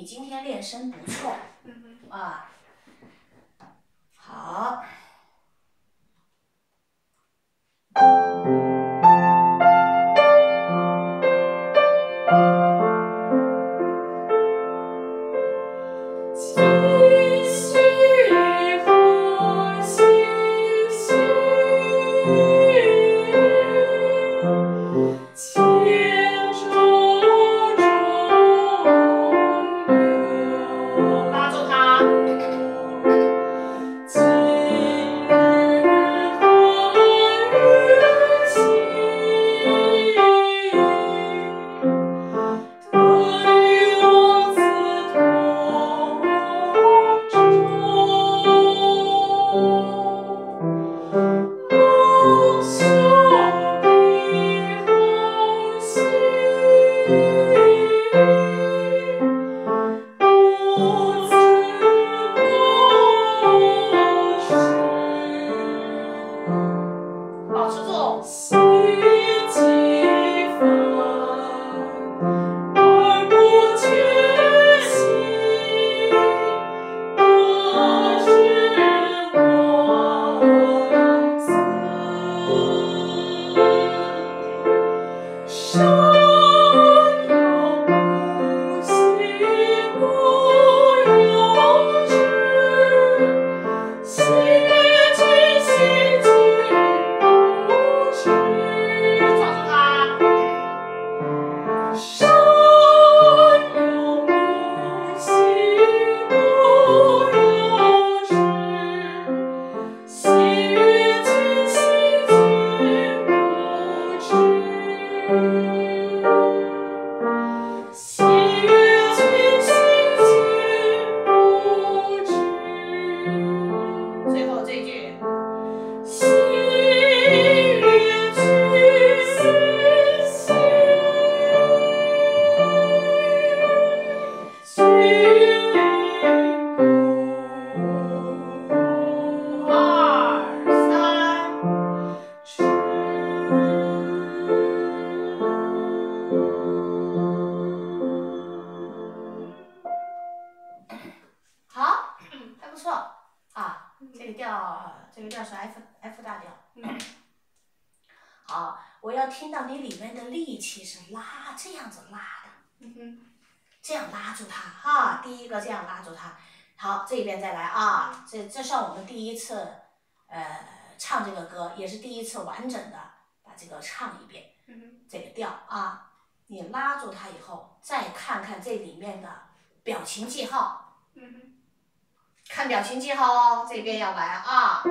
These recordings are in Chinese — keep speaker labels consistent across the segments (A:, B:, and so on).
A: 你今天练声不错，啊，好。thank 这是 ff 大调好我要听到你里面的力气是拉这样子拉的这样拉住它哈第一个这样拉住它。好这边再来啊这这算我们第一次呃唱这个歌也是第一次完整的把这个唱一遍这个调啊你拉住它以后再看看这里面的表情记号看表情记号哦这边要来啊。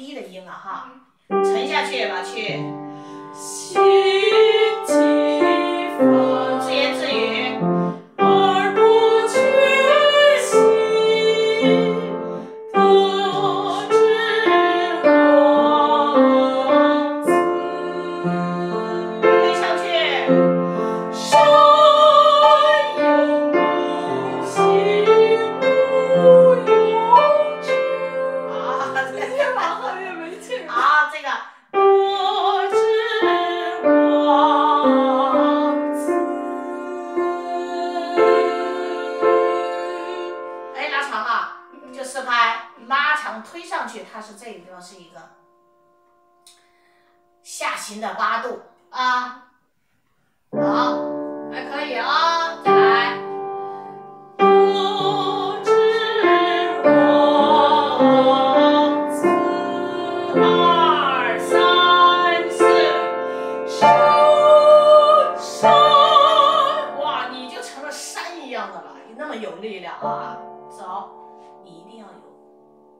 A: 低的音了哈，沉下去吧，去。推上去，它是这个地方是一个下行的八度啊，好，还可以啊，再来。
B: 不知我，四
A: 二三四，
B: 上山
A: 哇，你就成了山一样的了，你那么有力量啊，走，你一定要有。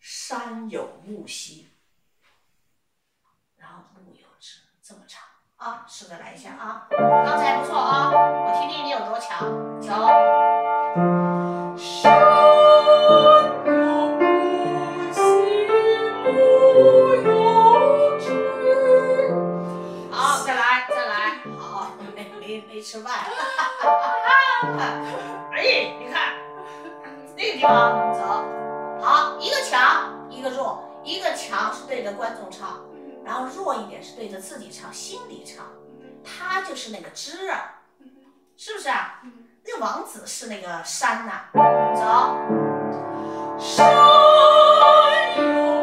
A: 山有木兮，然后木有枝，这么长。啊，试着来一下啊，刚才不错啊，我听听你有多强，走。观众唱然后弱一点是对着自己唱心里唱他就是那个枝儿是不是啊？那王子是那个山呐走。
B: 山有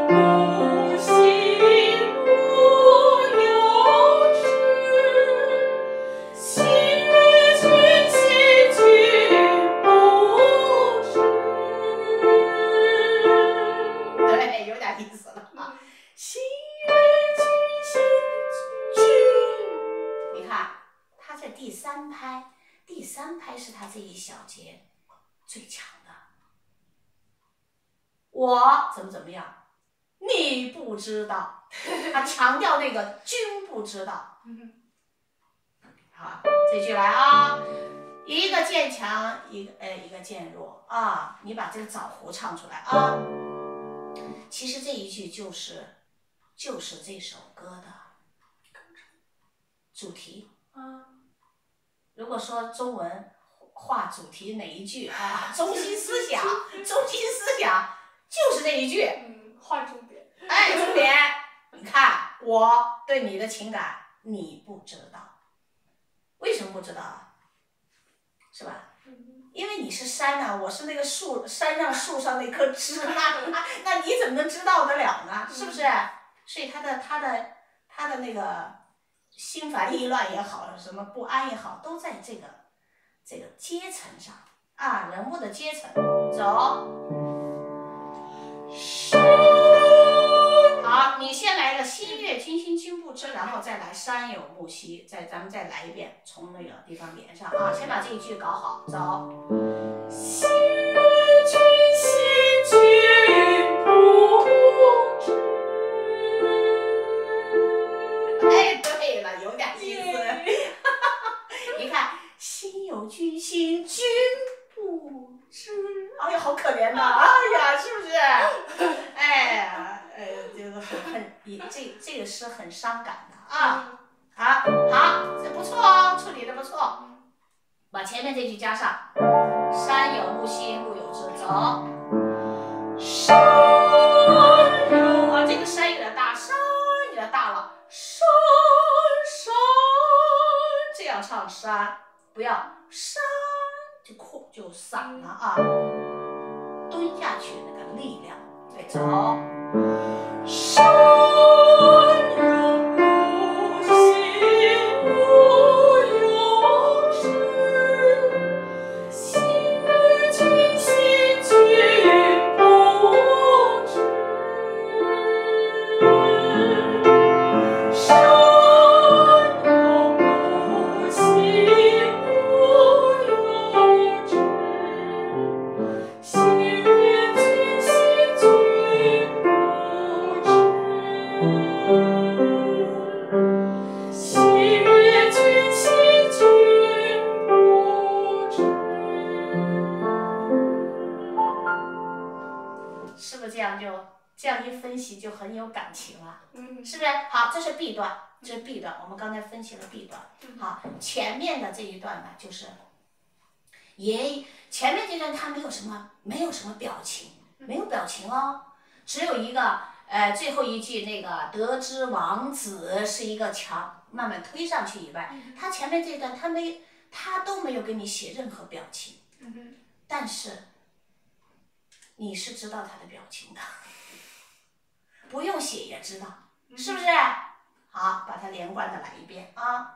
B: 木兮木有枝心悦君兮君不知
A: 对有点意思。心悦君心，
B: 君，
A: 你看他在第三拍，第三拍是他这一小节最强的。我怎么怎么样，你不知道，他强调那个，君不知道。好，这句来啊，一个渐强，一个呃一个渐弱啊，你把这个枣核唱出来啊。其实这一句就是。首歌的主题。如果说中文画主题哪一句啊，中心思想，中心思想就是那一句。
B: 嗯，画重点。哎，重
A: 点，你看我对你的情感，你不知道，为什么不知道啊？是吧？因为你是山呐，我是那个树，山上树上那棵枝，那 那你怎么能知道得了呢？是不是？所以他的他的他的那个心烦意乱也好，什么不安也好，都在这个这个阶层上啊，人物的阶层。走。好，你先来个心悦君心君不知，然后再来山有木兮，再咱们再来一遍，从那个地方连上啊，先把这一句搞好，走。
B: 心
A: 好可怜呐！哎呀，是不是？哎。呃，这个很很，也 这这个诗很伤感的啊，好，好，这不错哦，处理的不错，把前面这句加上，山有木兮木有枝，走，
B: 山
A: 有啊，这个山有点大，山有点大了，山山这样唱山，不要山就扩就散了啊，力量，对，走。山。这样就这样一分析就很有感情了，
B: 是
A: 不是？好，这是 B 段，这是 B 段，我们刚才分析了 B 段。好，前面的这一段呢，就是也前面这段他没有什么，没有什么表情，没有表情哦，只有一个呃最后一句那个得知王子是一个墙慢慢推上去以外，他前面这段他没他都没有给你写任何表情，但是你是知道他的表情的。不用写也知道，
B: 是不
A: 是？好，把它连贯的来一遍啊。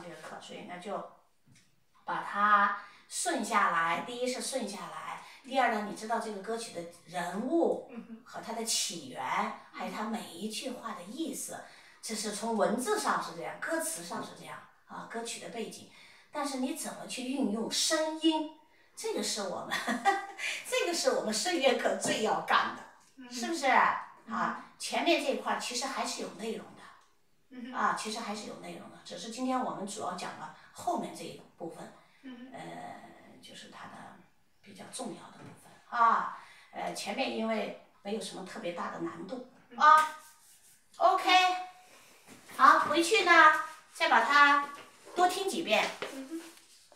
A: 这个课，所以呢就把它顺下来。第一是顺下来，第二呢，你知道这个歌曲的人物和它的起源，还有它每一句话的意思，这是从文字上是这样，歌词上是这样啊，歌曲的背景，但是你怎么去运用声音，这个是我们，这个是我们声乐课最要干的，
B: 是
A: 不是啊？前面这一块其实还是有内容的，啊，其实还是有内容的，只是今天我们主要讲了后面这一部分，呃，就是它的比较重要的部分啊，呃，前面因为没有什么特别大的难度啊，OK。好，回去呢，再把它多听几遍。